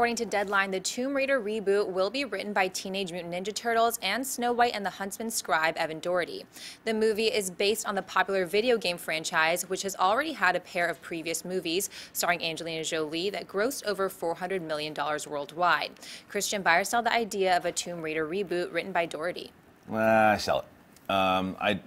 According to Deadline, the Tomb Raider reboot will be written by Teenage Mutant Ninja Turtles and Snow White and the Huntsman scribe Evan Daugherty. The movie is based on the popular video game franchise, which has already had a pair of previous movies starring Angelina Jolie that grossed over $400 million worldwide. Christian Buyer saw the idea of a Tomb Raider reboot written by Daugherty. Uh, I sell it. Um, I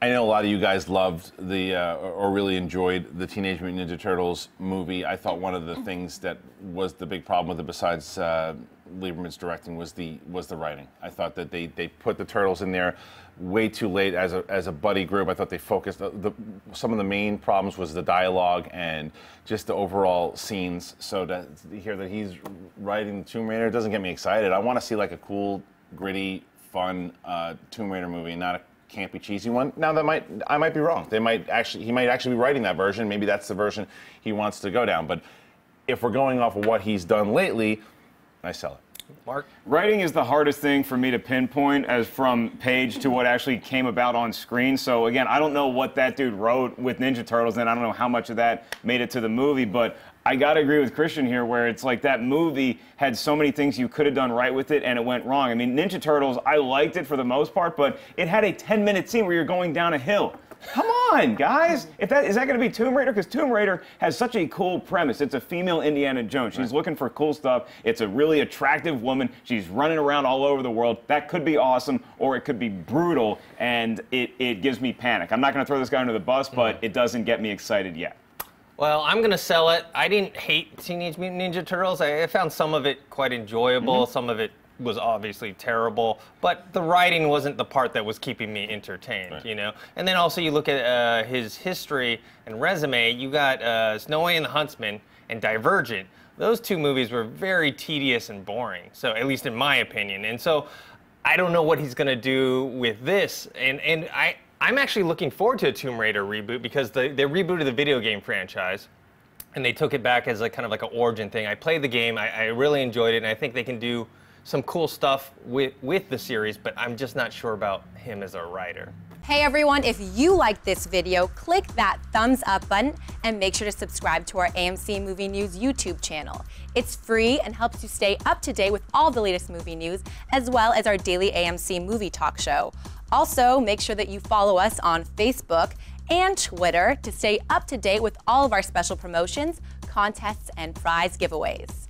I know a lot of you guys loved the uh, or really enjoyed the Teenage Mutant Ninja Turtles movie. I thought one of the things that was the big problem with it, besides uh, Liebesman's directing, was the was the writing. I thought that they they put the turtles in there way too late as a as a buddy group. I thought they focused the, the some of the main problems was the dialogue and just the overall scenes. So to hear that he's writing the Tomb Raider doesn't get me excited. I want to see like a cool, gritty, fun uh, Tomb Raider movie, not a campy, cheesy one. Now that might I might be wrong. They might actually he might actually be writing that version. Maybe that's the version he wants to go down. But if we're going off of what he's done lately, I sell it. Mark? Writing is the hardest thing for me to pinpoint as from page to what actually came about on screen. So again, I don't know what that dude wrote with Ninja Turtles, and I don't know how much of that made it to the movie, but I gotta agree with Christian here, where it's like that movie had so many things you could have done right with it, and it went wrong. I mean, Ninja Turtles, I liked it for the most part, but it had a 10-minute scene where you're going down a hill. Come on, guys! If that is that going to be Tomb Raider? Because Tomb Raider has such a cool premise. It's a female Indiana Jones. She's right. looking for cool stuff. It's a really attractive woman. She's running around all over the world. That could be awesome, or it could be brutal, and it it gives me panic. I'm not going to throw this guy under the bus, but mm-hmm. it doesn't get me excited yet. Well, I'm going to sell it. I didn't hate Teenage Mutant Ninja Turtles. I, found some of it quite enjoyable, mm-hmm. some of it was obviously terrible, but the writing wasn't the part that was keeping me entertained, right. you know? And then also you look at uh, his history and resume, you got uh, Snow White and the Huntsman and Divergent. Those two movies were very tedious and boring, so at least in my opinion. And so I don't know what he's going to do with this. And, and I, I'm actually looking forward to a Tomb Raider reboot because they, they rebooted the video game franchise and they took it back as like kind of like an origin thing. I played the game, I, I really enjoyed it, and I think they can do some cool stuff with, with the series, but I'm just not sure about him as a writer. Hey everyone, if you like this video, click that thumbs up button and make sure to subscribe to our AMC Movie News YouTube channel. It's free and helps you stay up to date with all the latest movie news, as well as our daily AMC movie talk show. Also, make sure that you follow us on Facebook and Twitter to stay up to date with all of our special promotions, contests, and prize giveaways.